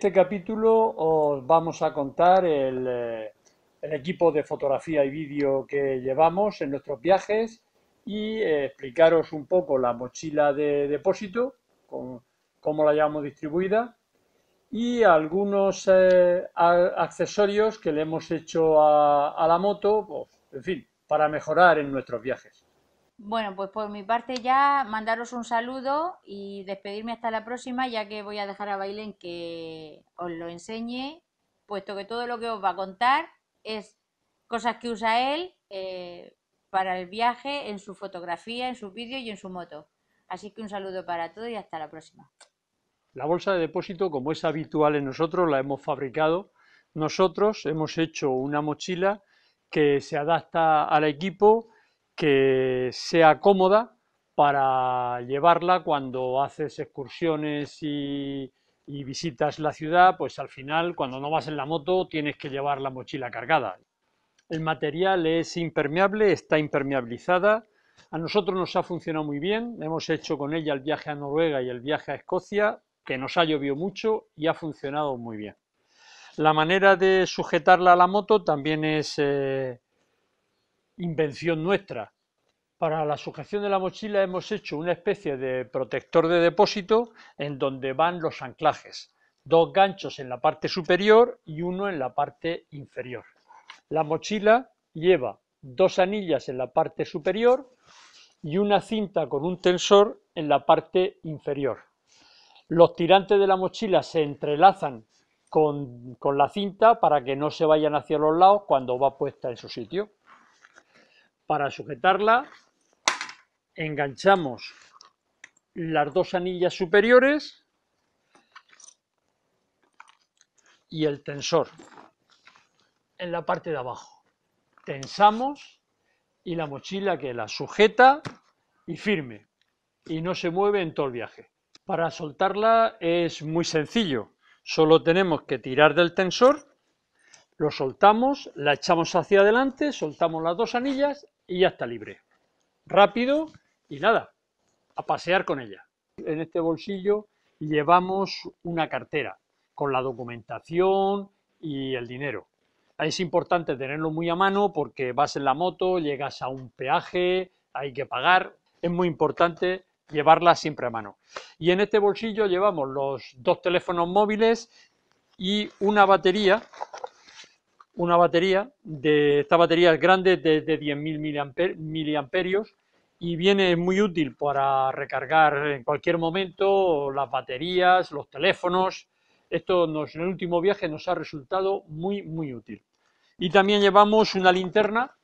este capítulo os vamos a contar el, eh, el equipo de fotografía y vídeo que llevamos en nuestros viajes y eh, explicaros un poco la mochila de depósito, cómo la llevamos distribuida y algunos eh, accesorios que le hemos hecho a, a la moto, pues, en fin, para mejorar en nuestros viajes. Bueno, pues por mi parte ya mandaros un saludo y despedirme hasta la próxima, ya que voy a dejar a Bailen que os lo enseñe, puesto que todo lo que os va a contar es cosas que usa él eh, para el viaje, en su fotografía, en su vídeo y en su moto. Así que un saludo para todos y hasta la próxima. La bolsa de depósito, como es habitual en nosotros, la hemos fabricado. Nosotros hemos hecho una mochila que se adapta al equipo, que sea cómoda para llevarla cuando haces excursiones y, visitas la ciudad, pues al final, cuando no vas en la moto, tienes que llevar la mochila cargada. El material es impermeable, está impermeabilizada. A nosotros nos ha funcionado muy bien. Hemos hecho con ella el viaje a Noruega y el viaje a Escocia, que nos ha llovido mucho y ha funcionado muy bien. La manera de sujetarla a la moto también es eh, invención nuestra. Para la sujeción de la mochila hemos hecho una especie de protector de depósito en donde van los anclajes. Dos ganchos en la parte superior y uno en la parte inferior. La mochila lleva dos anillas en la parte superior y una cinta con un tensor en la parte inferior. Los tirantes de la mochila se entrelazan con, con, la cinta para que no se vayan hacia los lados cuando va puesta en su sitio. Para sujetarla enganchamos las dos anillas superiores y el tensor en la parte de abajo. Tensamos y la mochila que la sujeta y firme y no se mueve en todo el viaje. Para soltarla es muy sencillo, solo tenemos que tirar del tensor, lo soltamos, la echamos hacia adelante, soltamos las dos anillas y ya está libre. Rápido y nada, a pasear con ella. En este bolsillo llevamos una cartera con la documentación y el dinero. Es importante tenerlo muy a mano porque vas en la moto, llegas a un peaje, hay que pagar. Es muy importante llevarla siempre a mano. Y en este bolsillo llevamos los dos teléfonos móviles y una batería, una batería de esta batería es grande de, de 10.000 miliamperios y viene muy útil para recargar en cualquier momento las baterías, los teléfonos. Esto nos, en el último viaje nos ha resultado muy, muy útil. Y también llevamos una linterna,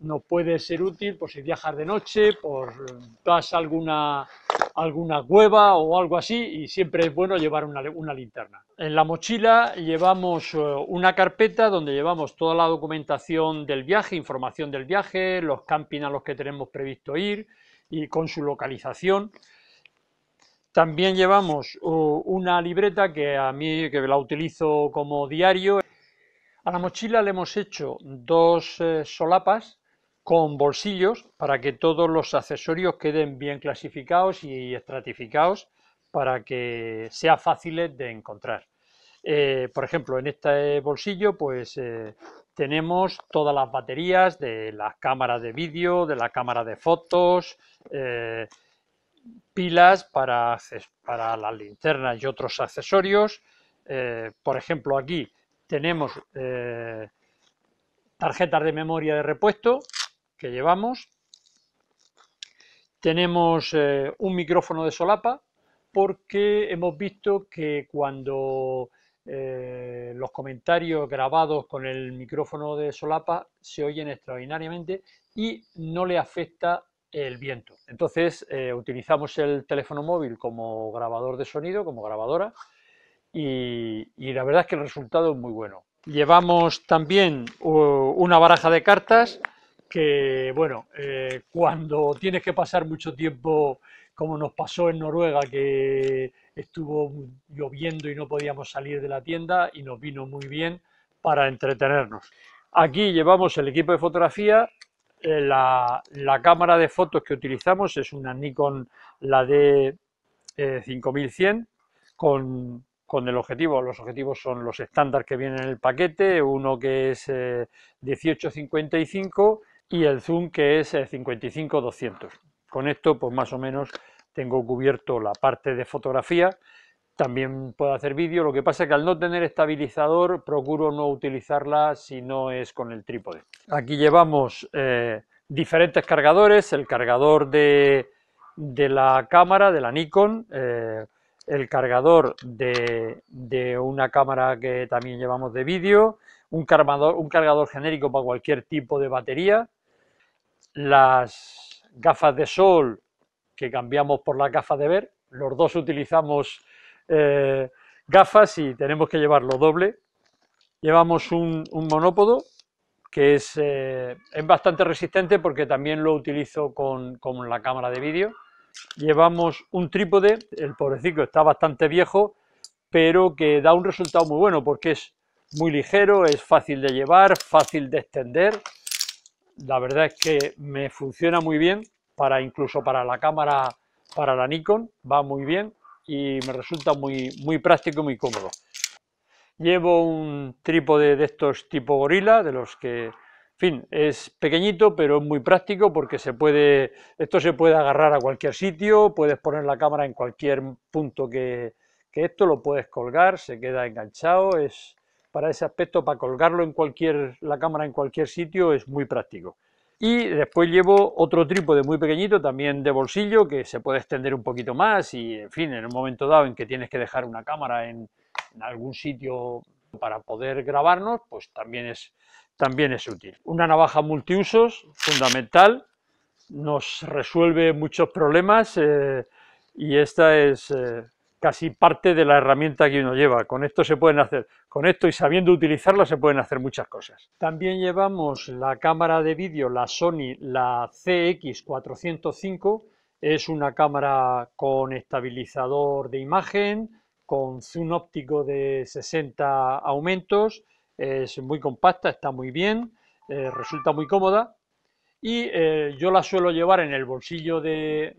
nos puede ser útil por si viajas de noche, por vas a alguna, alguna cueva o algo así, y siempre es bueno llevar una, una linterna. En la mochila llevamos eh, una carpeta donde llevamos toda la documentación del viaje, información del viaje, los campings a los que tenemos previsto ir y con su localización. También llevamos uh, una libreta que a mí que la utilizo como diario. A la mochila le hemos hecho dos eh, solapas con bolsillos para que todos los accesorios queden bien clasificados y estratificados para que sea fácil de encontrar. Eh, por ejemplo, en este bolsillo pues eh, tenemos todas las baterías de las cámaras de vídeo, de la cámara de fotos, pilas para, para las linternas y otros accesorios. Por ejemplo, aquí tenemos eh, tarjetas de memoria de repuesto que llevamos, tenemos eh, un micrófono de solapa porque hemos visto que cuando eh, los comentarios grabados con el micrófono de solapa se oyen extraordinariamente y no le afecta el viento. Entonces utilizamos el teléfono móvil como grabador de sonido, como grabadora, y, la verdad es que el resultado es muy bueno. Llevamos también una baraja de cartas que, bueno, eh, cuando tienes que pasar mucho tiempo, como nos pasó en Noruega, que estuvo lloviendo y no podíamos salir de la tienda y nos vino muy bien para entretenernos. Aquí llevamos el equipo de fotografía, eh, la, la, cámara de fotos que utilizamos es una Nikon, la D5100, con con el objetivo. Los objetivos son los estándar que vienen en el paquete, uno que es 1855 y el zoom que es 55-200. Con esto, pues más o menos tengo cubierto la parte de fotografía. También puedo hacer vídeo, lo que pasa es que al no tener estabilizador procuro no utilizarla si no es con el trípode. Aquí llevamos eh, diferentes cargadores, el cargador de, la cámara, de la Nikon, eh, el cargador de, de, una cámara que también llevamos de vídeo, un cargador, un cargador genérico para cualquier tipo de batería, las gafas de sol que cambiamos por las gafas de ver, los dos utilizamos eh, gafas y tenemos que llevarlo doble. Llevamos un, monópodo que es, eh, es, bastante resistente porque también lo utilizo con, con la cámara de vídeo. Llevamos un trípode, el pobrecito está bastante viejo, pero que da un resultado muy bueno porque es muy ligero, es fácil de llevar, fácil de extender. La verdad es que me funciona muy bien, para incluso para la cámara, para la Nikon, va muy bien y me resulta muy, muy práctico y muy cómodo. Llevo un trípode de estos tipo gorila, de los que, fin, es pequeñito, pero muy práctico porque se puede, esto se puede agarrar a cualquier sitio, puedes poner la cámara en cualquier punto que, esto, lo puedes colgar, se queda enganchado, es para ese aspecto, para colgarlo en cualquier, la cámara en cualquier sitio es muy práctico. Y después llevo otro trípode muy pequeñito, también de bolsillo, que se puede extender un poquito más y, en fin, en un momento dado en que tienes que dejar una cámara en, algún sitio para poder grabarnos, pues también es, también es útil. Una navaja multiusos, fundamental, nos resuelve muchos problemas eh, y esta es eh, casi parte de la herramienta que uno lleva. Con esto se pueden hacer, con esto y sabiendo utilizarla se pueden hacer muchas cosas. También llevamos la cámara de vídeo, la Sony, la CX405, es una cámara con estabilizador de imagen, con zoom óptico de 60 aumentos, es muy compacta, está muy bien, eh, resulta muy cómoda y eh, yo la suelo llevar en el bolsillo de,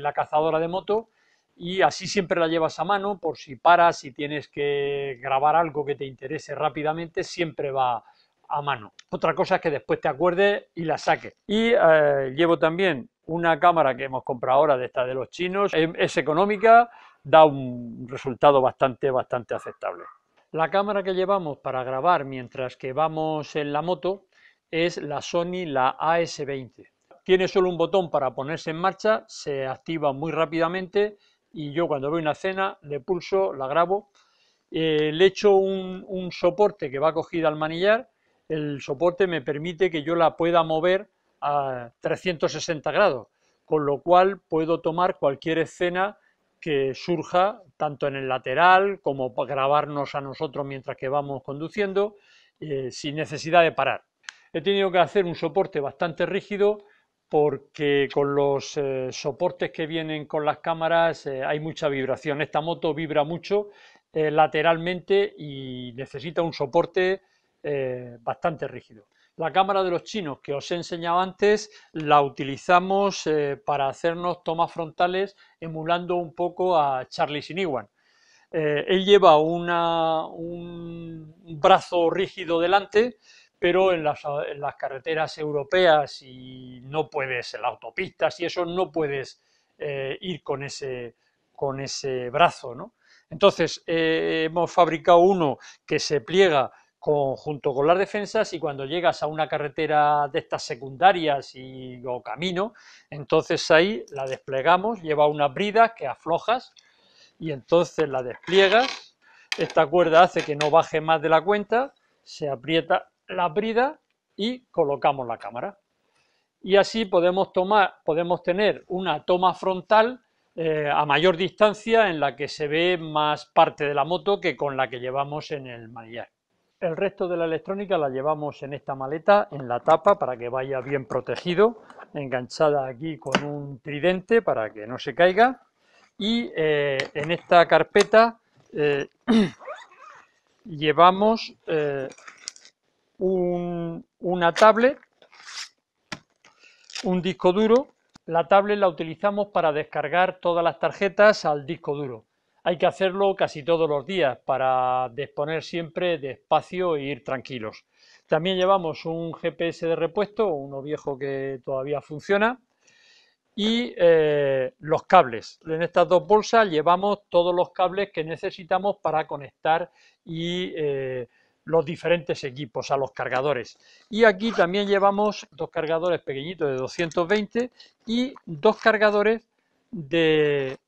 la cazadora de moto y así siempre la llevas a mano por si paras, si tienes que grabar algo que te interese rápidamente, siempre va a mano. Otra cosa es que después te acuerdes y la saques. Y eh, llevo también una cámara que hemos comprado ahora de esta de los chinos, es, económica, da un resultado bastante, bastante aceptable. La cámara que llevamos para grabar mientras que vamos en la moto es la Sony, la AS20. Tiene solo un botón para ponerse en marcha, se activa muy rápidamente y yo cuando veo una cena le pulso, la grabo, eh, le echo un, soporte que va cogida al manillar, el soporte me permite que yo la pueda mover a 360 grados, con lo cual puedo tomar cualquier escena que surja tanto en el lateral como grabarnos a nosotros mientras que vamos conduciendo eh, sin necesidad de parar. He tenido que hacer un soporte bastante rígido porque con los eh, soportes que vienen con las cámaras eh, hay mucha vibración. Esta moto vibra mucho lateralmente y necesita un soporte bastante rígido. La cámara de los chinos que os he enseñado antes la utilizamos para hacernos tomas frontales emulando un poco a Charlie Siniwan. él lleva un brazo rígido delante pero en las, carreteras europeas y no puedes, en las autopistas y eso, no puedes eh, ir con ese, con ese brazo, ¿no? Entonces, eh, hemos fabricado uno que se pliega junto con las defensas y cuando llegas a una carretera de estas secundarias y, o camino, entonces ahí la desplegamos, lleva una brida que aflojas y entonces la despliegas, esta cuerda hace que no baje más de la cuenta, se aprieta la brida y colocamos la cámara. Y así podemos, tomar, podemos tener una toma frontal eh, a mayor distancia en la que se ve más parte de la moto que con la que llevamos en el manillar. El resto de la electrónica la llevamos en esta maleta, en la tapa, para que vaya bien protegido, enganchada aquí con un tridente para que no se caiga. Y eh, en esta carpeta eh, llevamos una tablet, un disco duro. La tablet la utilizamos para descargar todas las tarjetas al disco duro. Hay que hacerlo casi todos los días para disponer siempre de espacio e ir tranquilos. También llevamos un GPS de repuesto, uno viejo que todavía funciona, y eh, los cables. En estas dos bolsas llevamos todos los cables que necesitamos para conectar y eh, los diferentes equipos a los cargadores. Y aquí también llevamos dos cargadores pequeñitos de 220 y dos cargadores de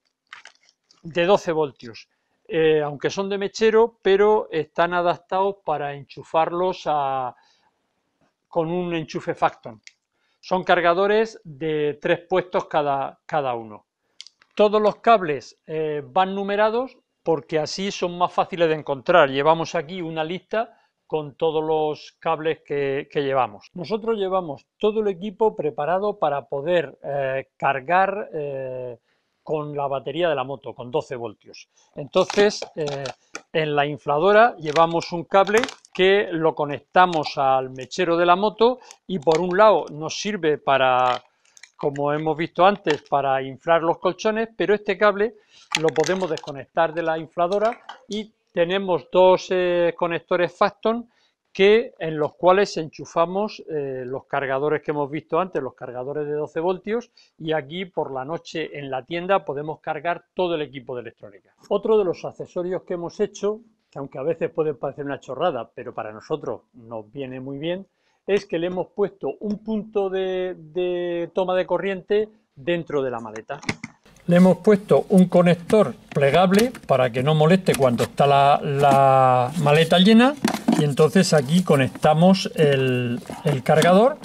de 12 voltios, eh, aunque son de mechero, pero están adaptados para enchufarlos con un enchufe Facton. Son cargadores de tres puestos cada, cada uno. Todos los cables eh, van numerados porque así son más fáciles de encontrar. Llevamos aquí una lista con todos los cables que, llevamos. Nosotros llevamos todo el equipo preparado para poder eh, cargar con la batería de la moto, con 12 voltios. Entonces, eh, en la infladora llevamos un cable que lo conectamos al mechero de la moto y por un lado nos sirve para, como hemos visto antes, para inflar los colchones, pero este cable lo podemos desconectar de la infladora y tenemos dos eh, conectores Facton que, en los cuales enchufamos eh, los cargadores que hemos visto antes, los cargadores de 12 voltios, y aquí por la noche en la tienda podemos cargar todo el equipo de electrónica. Otro de los accesorios que hemos hecho, que aunque a veces puede parecer una chorrada, pero para nosotros nos viene muy bien, es que le hemos puesto un punto de, toma de corriente dentro de la maleta. Le hemos puesto un conector plegable para que no moleste cuando está la maleta llena y entonces aquí conectamos el, cargador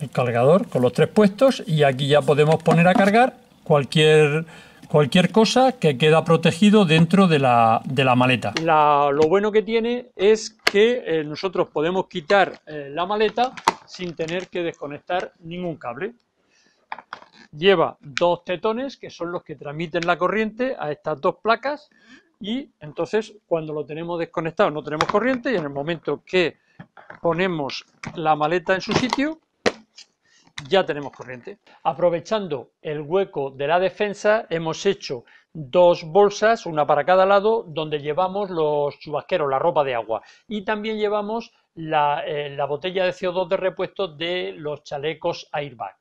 el cargador con los tres puestos y aquí ya podemos poner a cargar cualquier cualquier cosa que queda protegido dentro de la, maleta. lo bueno que tiene es que eh, nosotros podemos quitar eh, la maleta sin tener que desconectar ningún cable. Lleva dos tetones que son los que transmiten la corriente a estas dos placas y entonces cuando lo tenemos desconectado no tenemos corriente y en el momento que ponemos la maleta en su sitio ya tenemos corriente. Aprovechando el hueco de la defensa hemos hecho dos bolsas, una para cada lado, donde llevamos los chubasqueros, la ropa de agua y también llevamos la, eh, la botella de CO2 de repuesto de los chalecos airbag.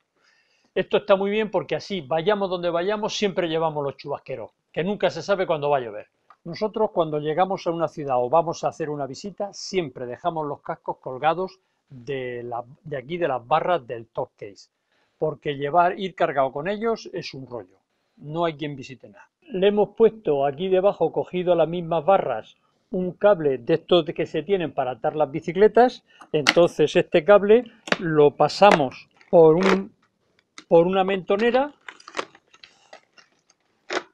Esto está muy bien porque así vayamos donde vayamos siempre llevamos los chubasqueros, que nunca se sabe cuándo va a llover. Nosotros cuando llegamos a una ciudad o vamos a hacer una visita, siempre dejamos los cascos colgados de, aquí de las barras del top case, porque llevar, ir cargado con ellos es un rollo, no hay quien visite nada. Le hemos puesto aquí debajo, cogido a las mismas barras, un cable de estos que se tienen para atar las bicicletas, entonces este cable lo pasamos por, un, por una mentonera,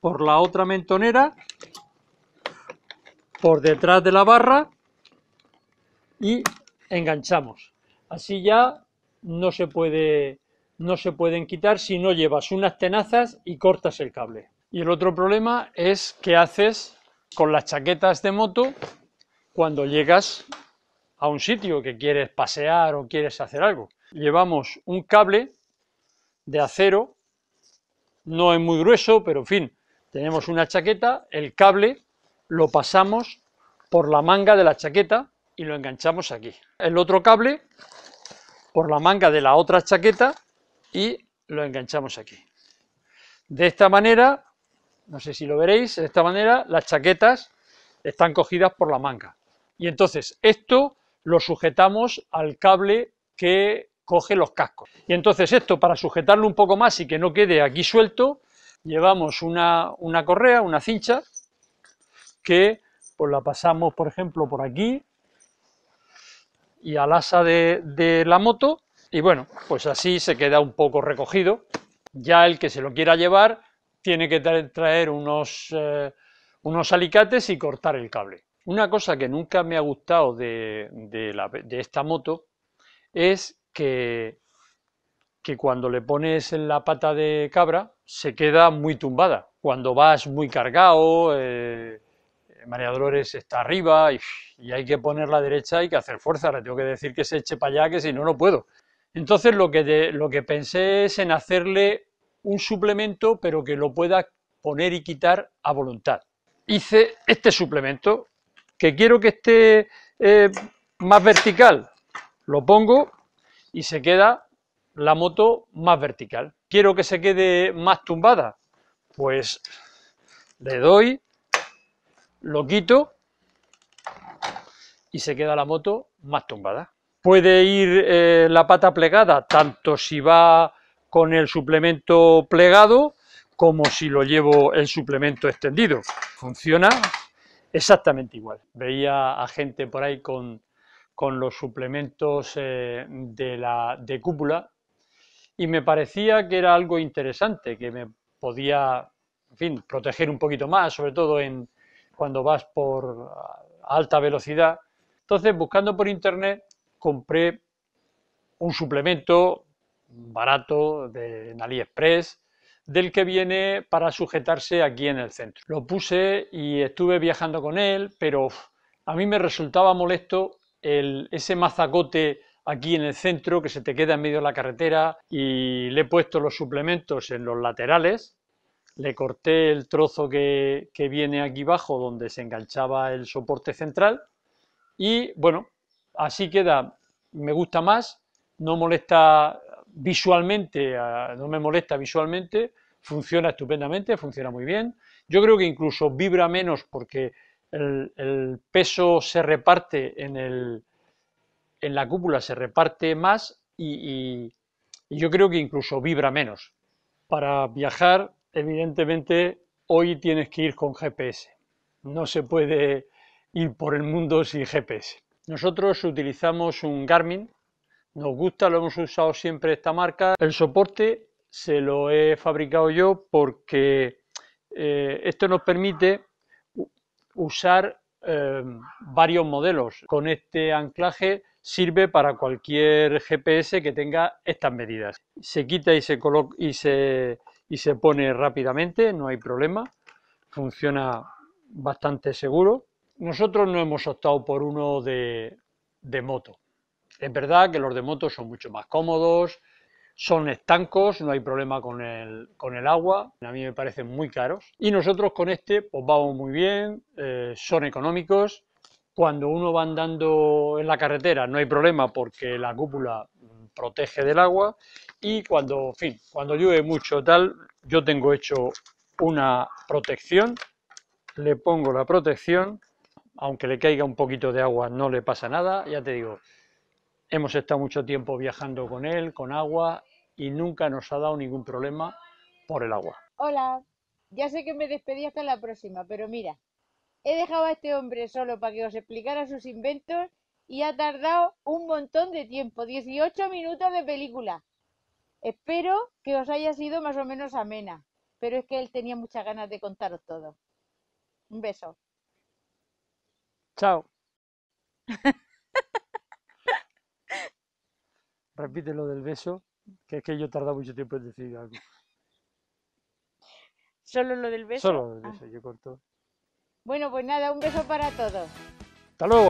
por la otra mentonera por detrás de la barra y enganchamos. Así ya no se puede no se pueden quitar si no llevas unas tenazas y cortas el cable. Y el otro problema es qué haces con las chaquetas de moto cuando llegas a un sitio que quieres pasear o quieres hacer algo. Llevamos un cable de acero, no es muy grueso, pero en fin, tenemos una chaqueta, el cable lo pasamos por la manga de la chaqueta y lo enganchamos aquí. El otro cable por la manga de la otra chaqueta y lo enganchamos aquí. De esta manera, no sé si lo veréis, de esta manera las chaquetas están cogidas por la manga. Y entonces esto lo sujetamos al cable que coge los cascos. Y entonces esto, para sujetarlo un poco más y que no quede aquí suelto, llevamos una, una correa, una cincha, que pues la pasamos, por ejemplo, por aquí y al asa de, la moto y bueno, pues así se queda un poco recogido. Ya el que se lo quiera llevar tiene que traer unos, eh, unos alicates y cortar el cable. Una cosa que nunca me ha gustado de, de esta moto es que, que cuando le pones la pata de cabra se queda muy tumbada. Cuando vas muy cargado, eh, María Dolores está arriba y, hay que poner la derecha, hay que hacer fuerza, le tengo que decir que se eche para allá, que si no, no puedo. Entonces lo que, lo que pensé es en hacerle un suplemento, pero que lo pueda poner y quitar a voluntad. Hice este suplemento, que quiero que esté eh, más vertical, lo pongo y se queda la moto más vertical. Quiero que se quede más tumbada, pues le doy, lo quito y se queda la moto más tumbada. Puede ir eh, la pata plegada tanto si va con el suplemento plegado como si lo llevo el suplemento extendido. Funciona exactamente igual. Veía a gente por ahí con, los suplementos eh, de, la, de cúpula y me parecía que era algo interesante, que me podía, en fin, proteger un poquito más, sobre todo en, cuando vas por alta velocidad. Entonces, buscando por internet, compré un suplemento barato de, AliExpress, del que viene para sujetarse aquí en el centro. Lo puse y estuve viajando con él, pero a mí me resultaba molesto el, ese mazacote aquí en el centro que se te queda en medio de la carretera y le he puesto los suplementos en los laterales, le corté el trozo que, que viene aquí abajo donde se enganchaba el soporte central y bueno, así queda, me gusta más, no molesta visualmente, no me molesta visualmente, funciona estupendamente, funciona muy bien. Yo creo que incluso vibra menos porque el, peso se reparte en, el, en la cúpula, se reparte más y, yo creo que incluso vibra menos. Para viajar, evidentemente, hoy tienes que ir con GPS. No se puede ir por el mundo sin GPS. Nosotros utilizamos un Garmin, nos gusta, lo hemos usado siempre esta marca. El soporte se lo he fabricado yo porque eh, esto nos permite usar eh, varios modelos. Con este anclaje sirve para cualquier GPS que tenga estas medidas. Se quita y se, y se, y se pone rápidamente, no hay problema. Funciona bastante seguro. Nosotros no hemos optado por uno de, moto. Es verdad que los de moto son mucho más cómodos, son estancos, no hay problema con el, con el, agua, a mí me parecen muy caros. Y nosotros con este pues vamos muy bien, eh, son económicos. Cuando uno va andando en la carretera no hay problema porque la cúpula protege del agua y cuando, fin, cuando llueve mucho tal, yo tengo hecho una protección, le pongo la protección aunque le caiga un poquito de agua no le pasa nada, ya te digo, hemos estado mucho tiempo viajando con él, con agua, y nunca nos ha dado ningún problema por el agua. Hola, ya sé que me despedí hasta la próxima, pero mira, he dejado a este hombre solo para que os explicara sus inventos y ha tardado un montón de tiempo, 18 minutos de película. Espero que os haya sido más o menos amena, pero es que él tenía muchas ganas de contaros todo. Un beso. Chao. Repite lo del beso, que es que yo tardado mucho tiempo en decir algo. ¿Solo lo del beso? Solo lo del beso, ah. yo corto. Bueno, pues nada, un beso para todos. Hasta luego.